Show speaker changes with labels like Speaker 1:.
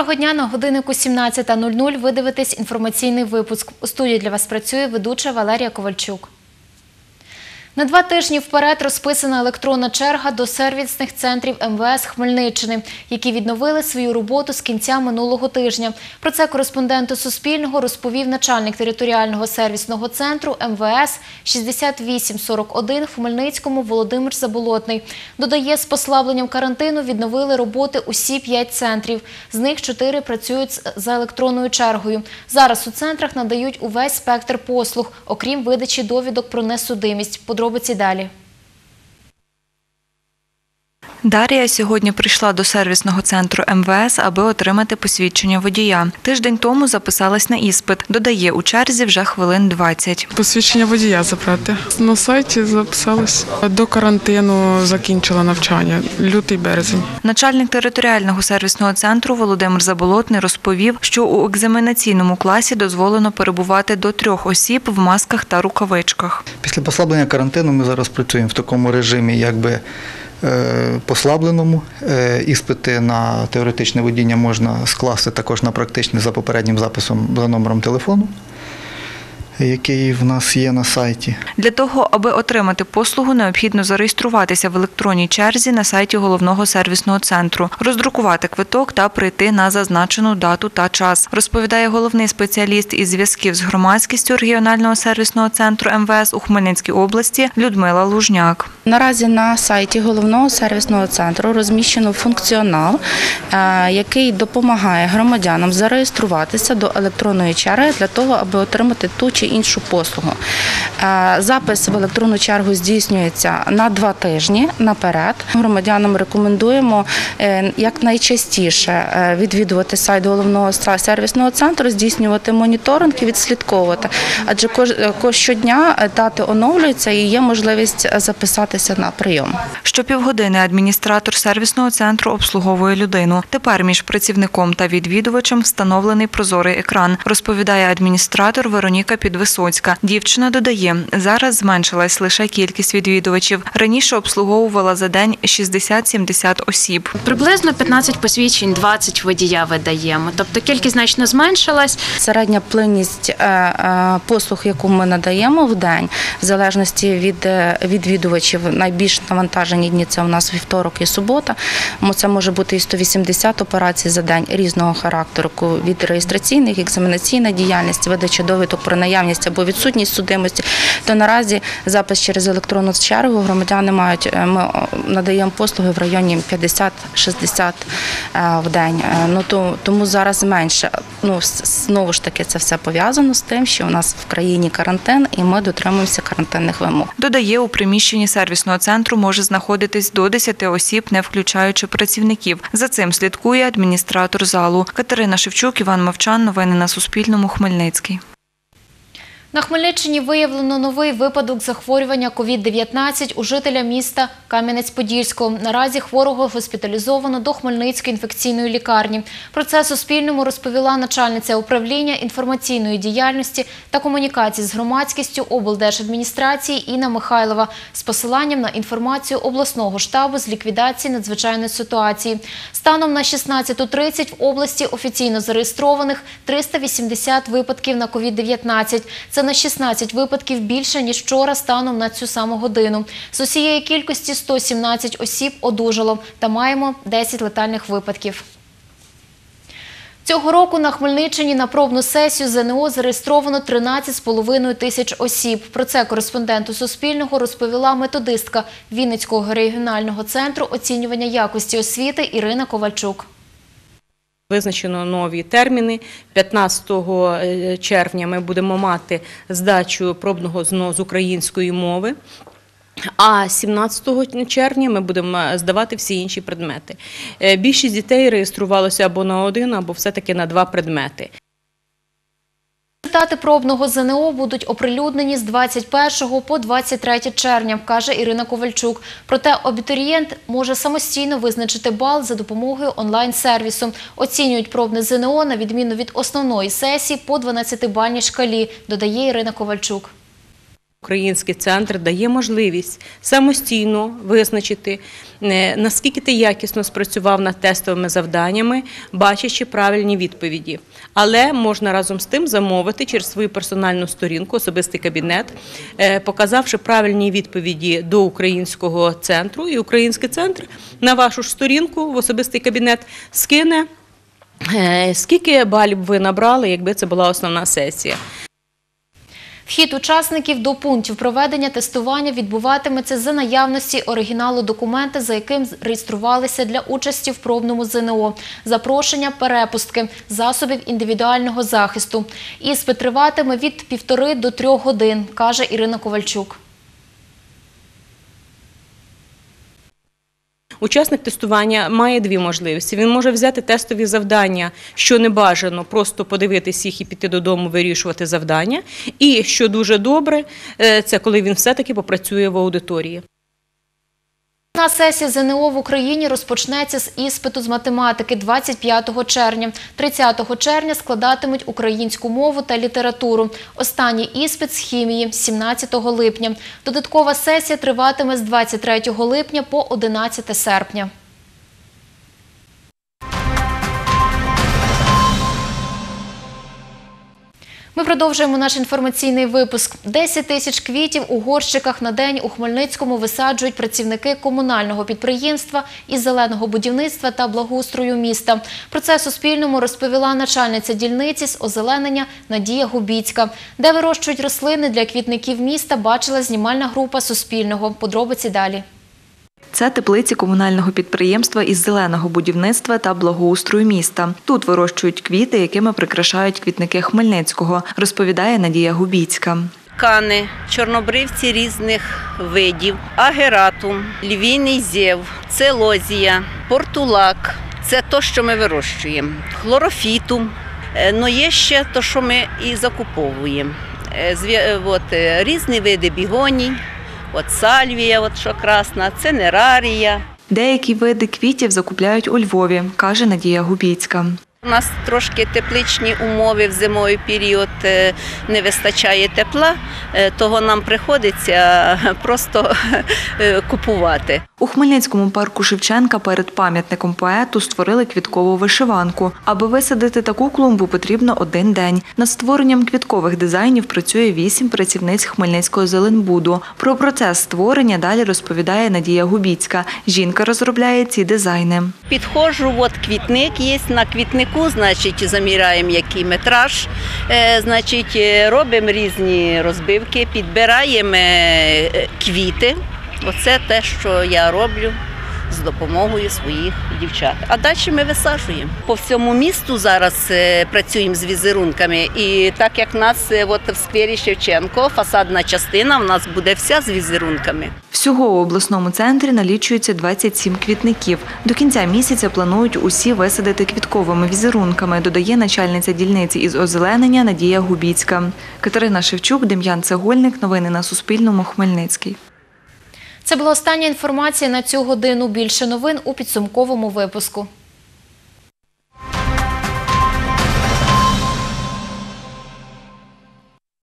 Speaker 1: Доброго дня на годиннику 17.00 ви дивитесь інформаційний випуск. У студії для вас працює ведуча Валерія Ковальчук. На два тижні вперед розписана електронна черга до сервісних центрів МВС Хмельниччини, які відновили свою роботу з кінця минулого тижня. Про це кореспонденту Суспільного розповів начальник територіального сервісного центру МВС 6841 в Хмельницькому Володимир Заболотний. Додає, з послабленням карантину відновили роботи усі п'ять центрів. З них чотири працюють за електронною чергою. Зараз у центрах надають увесь спектр послуг, окрім видачі довідок про несудимість. Подробиці далі.
Speaker 2: Дарія сьогодні прийшла до сервісного центру МВС, аби отримати посвідчення водія. Тиждень тому записалась на іспит. Додає, у черзі вже хвилин 20.
Speaker 3: Посвідчення водія забрати. На сайті записалась. До карантину закінчила навчання. Лютий березень.
Speaker 2: Начальник територіального сервісного центру Володимир Заболотний розповів, що у екзаменаційному класі дозволено перебувати до трьох осіб в масках та рукавичках.
Speaker 4: Після послаблення карантину ми зараз працюємо в такому режимі, якби послабленому. Е, Іспити на теоретичне водіння можна скласти також на практичне за попереднім записом за номером телефону, який в нас є на сайті.
Speaker 2: Для того, аби отримати послугу, необхідно зареєструватися в електронній черзі на сайті головного сервісного центру, роздрукувати квиток та прийти на зазначену дату та час. Розповідає головний спеціаліст із зв'язків з громадськістю регіонального сервісного центру МВС у Хмельницькій області Людмила Лужняк.
Speaker 5: Наразі на сайті головного сервісного центру розміщено функціонал, е, який допомагає громадянам зареєструватися до електронної черги для того, аби отримати ту чи іншу послугу. Е, Запис в електронну чергу здійснюється на два тижні наперед. Громадянам рекомендуємо е, якнайчастіше е, відвідувати сайт головного сервісного центру, здійснювати моніторинг і відслідковувати. Адже щодня дати оновлюються і є можливість записатися на прийом.
Speaker 2: Щопівгодини адміністратор сервісного центру обслуговує людину. Тепер між працівником та відвідувачем встановлений прозорий екран, розповідає адміністратор Вероніка Підвисоцька. Дівчина додає, зараз зменшилась лише кількість відвідувачів. Раніше обслуговувала за день 60-70 осіб.
Speaker 6: Приблизно 15 посвідчень, 20 водія видаємо. Тобто кількість значно зменшилась.
Speaker 5: Середня плинність е, е, послуг, яку ми надаємо в день, в залежності від е, відвідувачів, найбільш навантажені дні це у нас вівторок і субота. Це може бути і 180 операцій за день різного характеру ку- від реєстраційних, екзаменаційна діяльність, видача довідок про наявність або відсутність судимості. То наразі запис через електронну чергу громадяни мають. е, Ми надаємо послуги в районі 50-60 е, в день. Е, Ну то тому зараз менше. Ну знову ж таки, це все пов'язано з тим, що у нас в країні карантин, і ми дотримуємося карантинних вимог.
Speaker 2: Додає, у приміщенні сервісного центру може знаходитись до 10 осіб, не включаючи працівників. За цим слідкує адміністратор залу. Катерина Шевчук, Іван Мовчан. Новини на Суспільному. Хмельницький.
Speaker 1: На Хмельниччині виявлено новий випадок захворювання COVID-19 у жителя міста Кам'янець-Подільського. Наразі хворого госпіталізовано до Хмельницької інфекційної лікарні. Про це Суспільному розповіла начальниця управління інформаційної діяльності та комунікації з громадськістю облдержадміністрації Інна Михайлова з посиланням на інформацію обласного штабу з ліквідації надзвичайної ситуації. Станом на 16.30 в області офіційно зареєстрованих 380 випадків на COVID-19. Це на 16 випадків більше, ніж вчора станом на цю саму годину. З усієї кількості 117 осіб одужало та маємо 10 летальних випадків. Цього року на Хмельниччині на пробну сесію ЗНО зареєстровано 13,5 тисяч осіб. Про це кореспонденту Суспільного розповіла методистка Вінницького регіонального центру оцінювання якості освіти Ірина Ковальчук.
Speaker 7: Визначено нові терміни. 15 червня ми будемо мати здачу пробного ЗНО з української мови. А 17 червня ми будемо здавати всі інші предмети. Е, Більшість дітей реєструвалося або на один, або все-таки на два предмети.
Speaker 1: Результати пробного ЗНО будуть оприлюднені з 21 по 23 червня, каже Ірина Ковальчук. Проте абітурієнт може самостійно визначити бал за допомогою онлайн-сервісу. Оцінюють пробне ЗНО на відміну від основної сесії по 12-бальній шкалі, додає Ірина Ковальчук.
Speaker 7: Український центр дає можливість самостійно визначити, е, наскільки ти якісно спрацював над тестовими завданнями, бачачи правильні відповіді. Але можна разом з тим замовити через свою персональну сторінку, особистий кабінет, е, показавши правильні відповіді до українського центру, і український центр на вашу ж сторінку в особистий кабінет скине. е, Скільки балів ви набрали, якби це була основна сесія?
Speaker 1: Вхід учасників до пунктів проведення тестування відбуватиметься за наявності оригіналу документа, за яким реєструвалися для участі в пробному ЗНО, запрошення, перепустки, засобів індивідуального захисту. Іспит триватиме від півтори до трьох годин, каже Ірина Ковальчук.
Speaker 7: Учасник тестування має дві можливості. Він може взяти тестові завдання, що не бажано, просто подивитись їх і піти додому, вирішувати завдання. І що дуже добре, е, це коли він все-таки попрацює в аудиторії.
Speaker 1: На сесія ЗНО в Україні розпочнеться з іспиту з математики 25 червня. 30 червня складатимуть українську мову та літературу. Останній іспит з хімії 17 липня. Додаткова сесія триватиме з 23 липня по 11 серпня. Ми продовжуємо наш інформаційний випуск. 10 тисяч квітів у горщиках на день у Хмельницькому висаджують працівники комунального підприємства із зеленого будівництва та благоустрою міста. Про це Суспільному розповіла начальниця дільниці з озеленення Надія Губіцька. Де вирощують рослини для квітників міста, бачила знімальна група Суспільного. Подробиці далі.
Speaker 2: Це теплиці комунального підприємства із зеленого будівництва та благоустрою міста. Тут вирощують квіти, якими прикрашають квітники Хмельницького, розповідає Надія Губіцька.
Speaker 8: Кани, чорнобривці різних видів, агератум, львіний зєв, целозія, портулак. Це то, що ми вирощуємо. Хлорофітум. Ну є ще то, що ми і закуповуємо. Е, е, От, е, різні види бігоній, от сальвія, от що красна, ценерарія.
Speaker 2: Деякі види квітів закупляють у Львові, каже Надія Губіцька.
Speaker 8: У нас трошки тепличні умови в зимовий період е, не вистачає тепла, е, того нам приходиться просто е, купувати.
Speaker 2: У Хмельницькому парку Шевченка перед пам'ятником поету створили квіткову вишиванку. Аби висадити таку клумбу, потрібно один день. Над створенням квіткових дизайнів працює вісім працівниць Хмельницького зеленбуду. Про процес створення далі розповідає Надія Губіцька. Жінка розробляє ці дизайни.
Speaker 8: Підходжу, от квітник є на квітнику, значить, заміряємо який метраж, е, значить, е, робимо різні розбивки, підбираємо е, квіти. Оце те, що я роблю з допомогою своїх дівчат. А далі ми висаджуємо. По всьому місту зараз е, працюємо з візерунками. І так як нас е, от в сквері Шевченко, фасадна частина в нас буде вся з візерунками.
Speaker 2: Всього у обласному центрі налічується 27 квітників. До кінця місяця планують усі висадити квітковими візерунками, додає начальниця дільниці із озеленення Надія Губіцька. Катерина Шевчук, Дем'ян Цегольник. Новини на Суспільному. Хмельницький.
Speaker 1: Це була остання інформація на цю годину. Більше новин у підсумковому випуску.